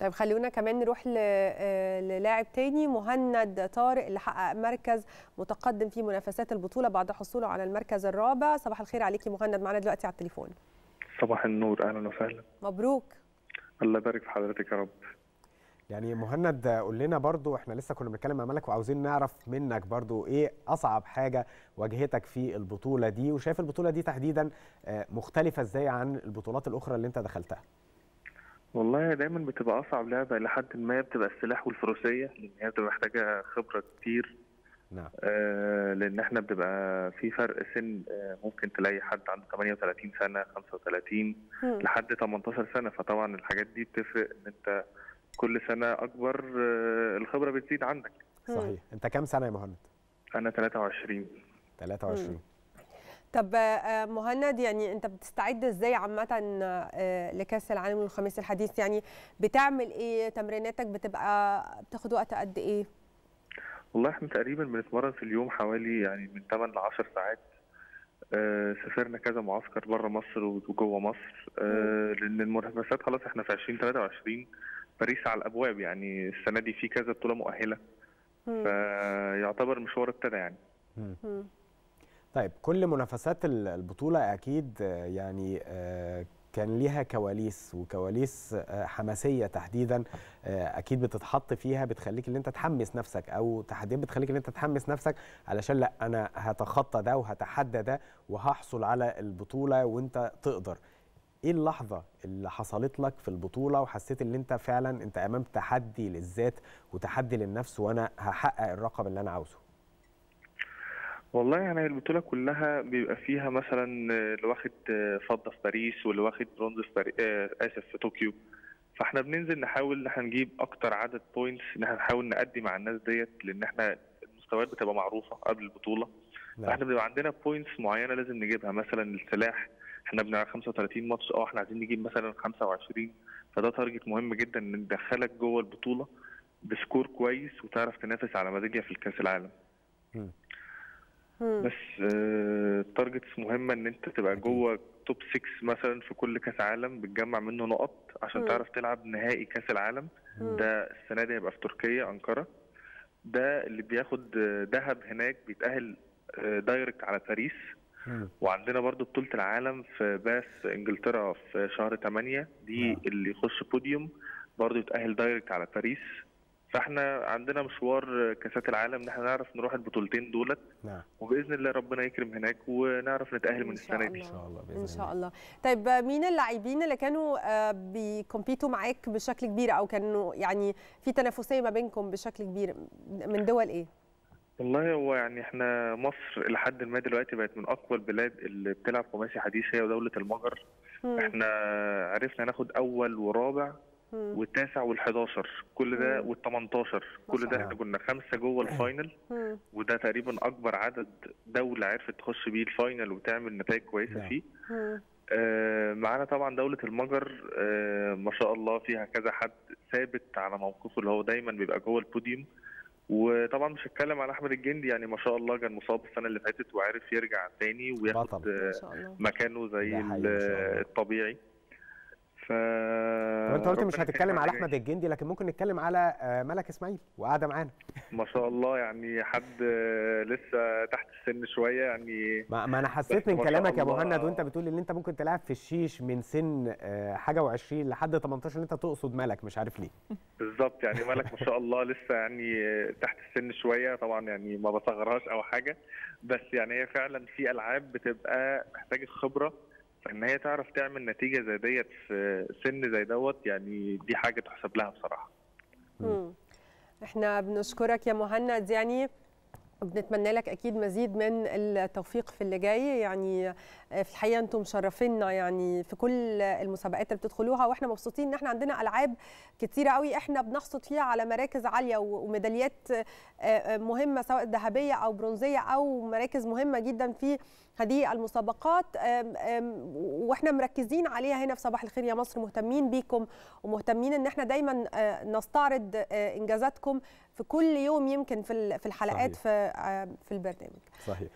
طيب خلونا كمان نروح للاعب تاني مهند طارق اللي حقق مركز متقدم في منافسات البطولة بعد حصوله على المركز الرابع. صباح الخير عليكي مهند معانا دلوقتي على التليفون. صباح النور أهلا وسهلا. مبروك. الله يبارك في حضرتك يا رب. يعني مهند قول لنا برضو إحنا لسه كنا بنتكلم مع ملك وعاوزين نعرف منك برضو إيه أصعب حاجة واجهتك في البطولة دي وشايف البطولة دي تحديدا مختلفة إزاي عن البطولات الأخرى اللي أنت دخلتها؟ والله دايما بتبقى أصعب لعبة لحد ما بتبقى السلاح والفروسية لأن هي بتبقى محتاجة خبرة كتير. نعم. آه لأن إحنا بتبقى في فرق سن آه ممكن تلاقي حد عنده 38 سنة 35 مم. لحد 18 سنة. فطبعا الحاجات دي بتفرق إن أنت كل سنة أكبر آه الخبرة بتزيد عندك. صحيح. أنت كام سنة يا مهند؟ أنا 23 23 طب آه، مهند يعني انت بتستعد إزاي عامة آه، لكأس العالم والخميس الحديث؟ يعني بتعمل إيه؟ تمريناتك بتبقى بتاخد وقت قد إيه؟ والله إحنا تقريبا بنتمرن في اليوم حوالي يعني من 8 ل 10 ساعات. آه سافرنا كذا معسكر بره مصر وجوه مصر. آه لأن المنافسات خلاص إحنا في 2023 باريس على الأبواب يعني السنة دي في كذا بطولة مؤهلة. مم. فيعتبر مشوار ابتدى يعني. مم. طيب كل منافسات ال- البطولة أكيد آه، يعني آه، كان ليها كواليس وكواليس آه، حماسية تحديدا أكيد بتتحط فيها بتخليك إن أنت تحمس نفسك أو تحديات بتخليك إن أنت تحمس نفسك علشان لأ أنا هتخطى ده وهتحدى ده وهحصل على البطولة وأنت تقدر. إيه اللحظة اللي حصلت لك في البطولة وحسيت إن أنت فعلا أنت أمام تحدي للذات وتحدي للنفس وأنا هحقق الرقم اللي أنا عاوزه؟ والله يعني البطولة كلها بيبقى فيها مثلا اللي واخد فضة في باريس واللي واخد برونز في باريس آه آسف في طوكيو. فاحنا بننزل نحاول إن إحنا نجيب أكتر عدد points إن إحنا نحاول نأدي مع الناس ديت لأن إحنا المستويات بتبقى معروفة قبل البطولة. فاحنا بيبقى عندنا points معينة لازم نجيبها مثلا السلاح. إحنا بنلعب 35 ماتش آه إحنا عايزين نجيب مثلا 25 فده target مهم جدا إن ندخلك جوه البطولة ب score كويس وتعرف تنافس على ميدالية في الكأس العالم. مم. بس ال targets مهمة إن أنت تبقى جوه top 6 مثلا في كل كأس عالم بتجمع منه نقط عشان. تعرف تلعب نهائي كأس العالم. ده السنة دي هيبقى في تركيا أنقرة ده اللي بياخد ذهب هناك بيتأهل direct على باريس. وعندنا برضو بطولة العالم في باث إنجلترا في شهر 8 دي نعم. اللي يخش بوديوم برضو يتأهل direct على باريس فاحنا عندنا مشوار كأسات العالم إن إحنا نعرف نروح البطولتين دولت. نعم. وبإذن الله ربنا يكرم هناك ونعرف نتأهل من السنة دي. إن شاء الله بإذن إن شاء الله. الله طيب مين اللاعبين اللي كانوا آه، بي compete وا معاك بشكل كبير أو كانوا يعني في تنافسية ما بينكم بشكل كبير من دول إيه؟ والله هو يعني إحنا مصر لحد ما دلوقتي بقت من أقوى البلاد اللي بتلعب خماسي حديث هي ودولة المجر. إحنا عرفنا ناخد أول ورابع. والتاسع وال11 كل ده مم. وال18 كل ده. إحنا كنا خمسة جوه ال final. وده تقريبا أكبر عدد دولة عرفت تخش بيه ال final وتعمل نتائج كويسة نعم. فيه. آه، معانا طبعا دولة المجر آه، ما شاء الله فيها كذا حد ثابت على موقفه اللي هو دايما بيبقى جوه البوديوم وطبعا مش هتكلم على أحمد الجندي يعني ما شاء الله كان مصاب السنة اللي فاتت وعرف يرجع تاني وياخد. آه، ما شاء الله مكانه زي. الطبيعي ف انت قلت مش هتتكلم على أحمد الجندي لكن ممكن نتكلم على آه، ملك إسماعيل وقاعده معانا. ما شاء الله يعني حد آه، لسه تحت السن شوية يعني ما, ما أنا حسيت من كلامك يا. مهند وأنت بتقول إن أنت ممكن تلعب في الشيش من سن آه، حاجة و20 لحد 18 إن أنت تقصد ملك مش عارف ليه. بالظبط يعني مالك ما شاء الله لسه يعني تحت السن شوية. طبعا يعني ما بصغرهاش أو حاجة بس يعني هي فعلا في ألعاب بتبقى محتاجة خبرة. فان هي تعرف تعمل نتيجة زي ديت في سن زي دوت يعني دي حاجة تحسب لها بصراحة مم. إحنا بنشكرك يا مهند يعني بنتمنى لك أكيد مزيد من التوفيق في اللي جاي. يعني في الحقيقة أنتم مشرفينا يعني في كل المسابقات اللي بتدخلوها وإحنا مبسوطين إن إحنا عندنا ألعاب كتيرة قوي إحنا بنحصد فيها على مراكز عالية وميداليات مهمة سواء ذهبية أو برونزية أو مراكز مهمة جدا في هذه المسابقات. وإحنا مركزين عليها هنا في صباح الخير يا مصر مهتمين بيكم ومهتمين إن إحنا دايما نستعرض إنجازاتكم في كل يوم يمكن في الحلقات صحيح. في في البرنامج صحيح